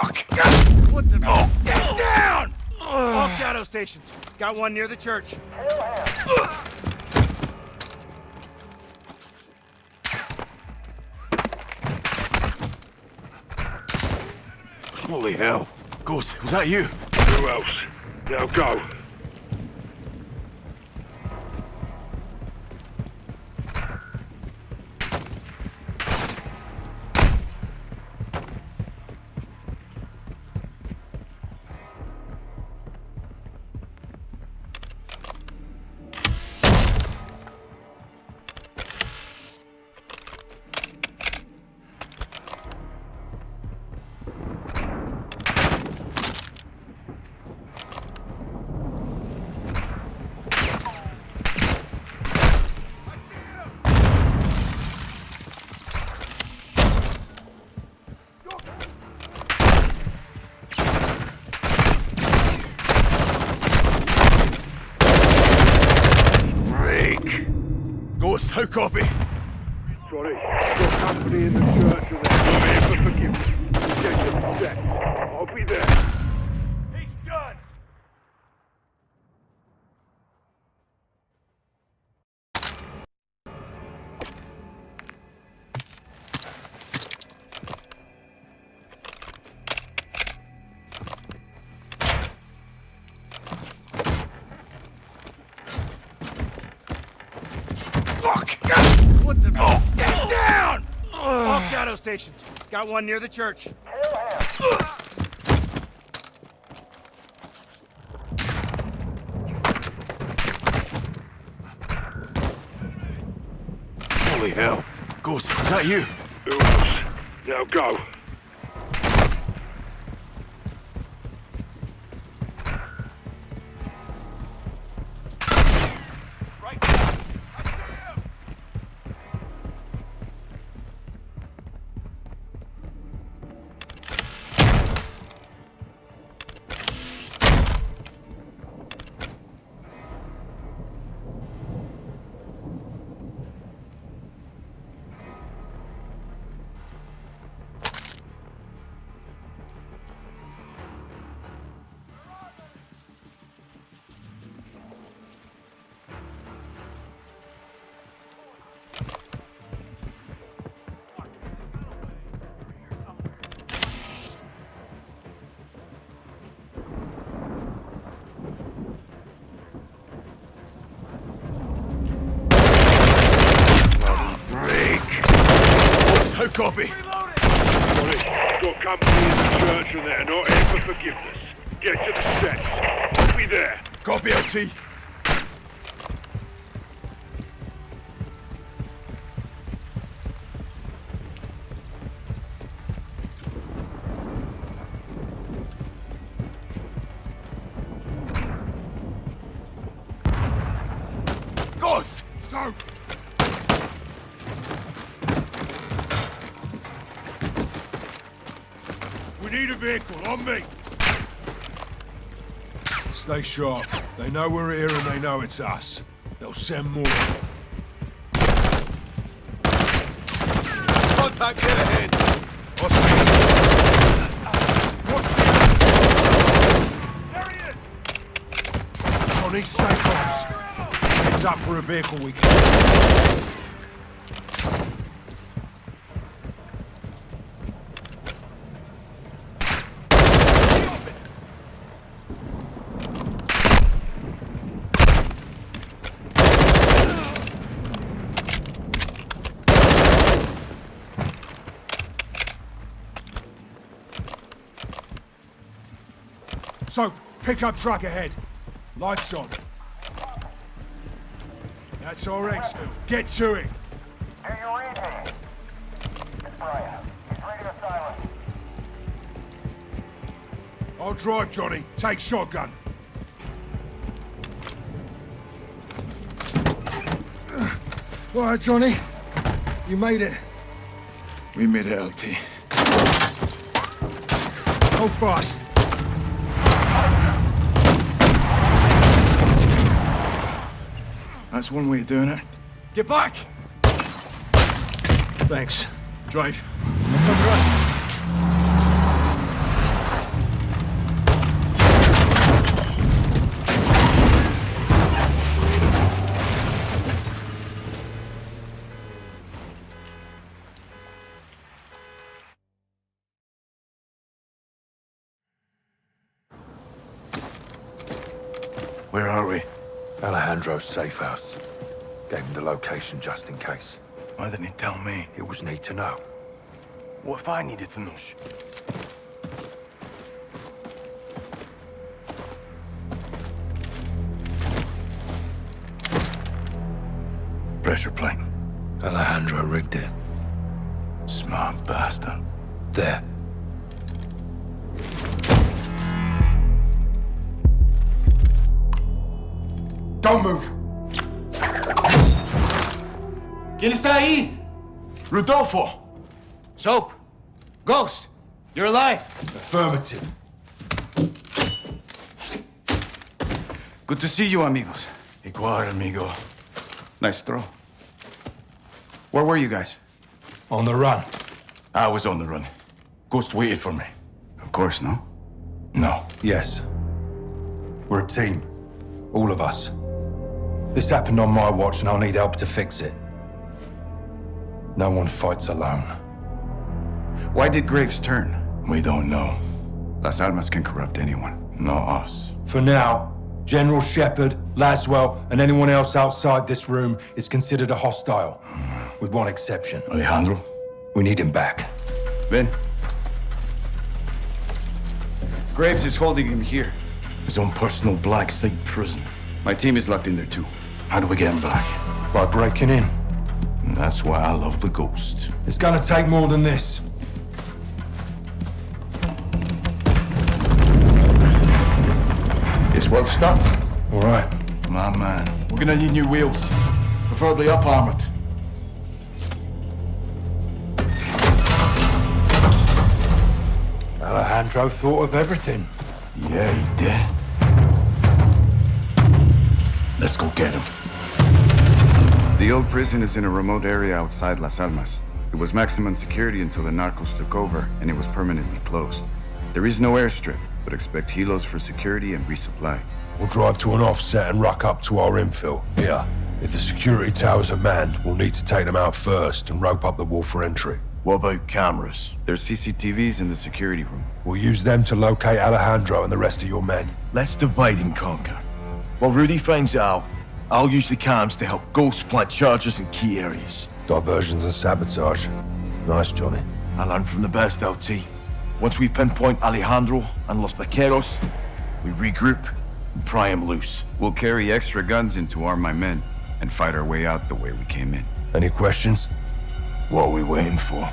Fuck! What the? Oh. Get down! All shadow stations. Got one near the church. Holy hell. Ghost, was that you? Who else? Now go. Ghost, how copy? Johnny, your company in the church and here for forgiveness. The. I'll be there. Fuck! What the? Oh. Get down! All shadow stations. Got one near the church. Holy hell. Ghost, was that you? Who else? Now go. Copy? Johnny, your company in the church and they're not here for forgiveness. Get to the steps. I'll be there. Copy, LT. Ghost! So, we need a vehicle on me. Stay sharp. They know we're here and they know it's us. They'll send more. Contact get ahead! Johnny, stay close. Heads up for a vehicle we can. So, pickup truck ahead. Lights on. That's our exfil. Get to it. Do you read me? It's Brian. He's radio silent. I'll drive, Johnny. Take shotgun. All right, Johnny. You made it. We made it, LT. Hold fast. That's one way of doing it. Get back! Thanks. Drive. Us. Where are we? Alejandro's safe house. Gave him the location just in case. Why didn't he tell me? It was need to know. What if I needed to know? Pressure plane. Alejandro rigged it. Smart bastard. There. Don't move! ¿Quién está ahí? Rodolfo! Soap. Ghost. You're alive. Affirmative. Good to see you, amigos. Igual, amigo. Nice throw. Where were you guys? On the run. I was on the run. Ghost waited for me. Of course, no? No. Yes. We're a team. All of us. This happened on my watch and I'll need help to fix it. No one fights alone. Why did Graves turn? We don't know. Las Almas can corrupt anyone. Not us. For now, General Shepherd, Laswell, and anyone else outside this room is considered a hostile. With one exception. Alejandro? We need him back. Ben? Graves is holding him here. His own personal black site prison. My team is locked in there too. How do we get him back? By breaking in. And that's why I love the Ghost. It's gonna take more than this. It's well stuck. All right. My man. We're gonna need new wheels. Preferably up armored. Alejandro thought of everything. Yeah, he did. Let's go get him. The old prison is in a remote area outside Las Almas. It was maximum security until the narcos took over, and it was permanently closed. There is no airstrip, but expect helos for security and resupply. We'll drive to an offset and ruck up to our infil. Here. If the security towers are manned, we'll need to take them out first and rope up the wall for entry. What about cameras? There's CCTVs in the security room. We'll use them to locate Alejandro and the rest of your men. Let's divide and conquer. While Rudy finds out, I'll use the cams to help Ghost plant charges in key areas. Diversions and sabotage. Nice, Johnny. I learned from the best, LT. Once we pinpoint Alejandro and Los Vaqueros, we regroup and pry him loose. We'll carry extra guns in to arm my men and fight our way out the way we came in. Any questions? What are we waiting for?